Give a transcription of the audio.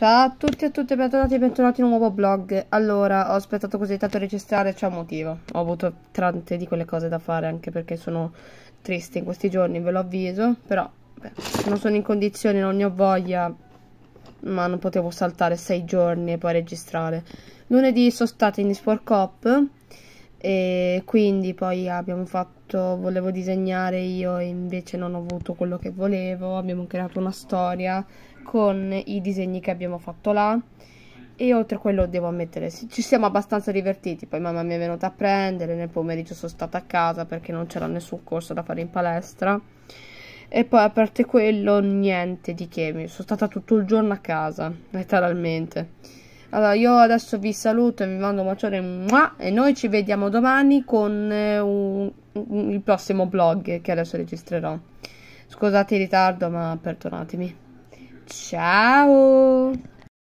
Ciao a tutti e a tutte, bentornati e bentornati in un nuovo vlog. Allora, ho aspettato così tanto a registrare, c'è un motivo. Ho avuto tante di quelle cose da fare, anche perché sono triste in questi giorni, ve lo avviso. Però, beh, non sono in condizioni, non ne ho voglia, ma non potevo saltare sei giorni e poi registrare. Lunedì sono stata in Sport Cop e quindi poi abbiamo fatto, volevo disegnare io e invece non ho avuto quello che volevo. Abbiamo creato una storia con i disegni che abbiamo fatto là. E oltre a quello devo ammettere ci siamo abbastanza divertiti. Poi mamma mi è venuta a prendere nel pomeriggio sono stata a casa perché non c'era nessun corso da fare in palestra. E poi a parte quello niente di che mi sono stata tutto il giorno a casa letteralmente. Allora io adesso vi saluto e vi mando un bacione e noi ci vediamo domani con eh, un, un, il prossimo vlog che adesso registrerò. Scusate il ritardo ma perdonatemi Ciao!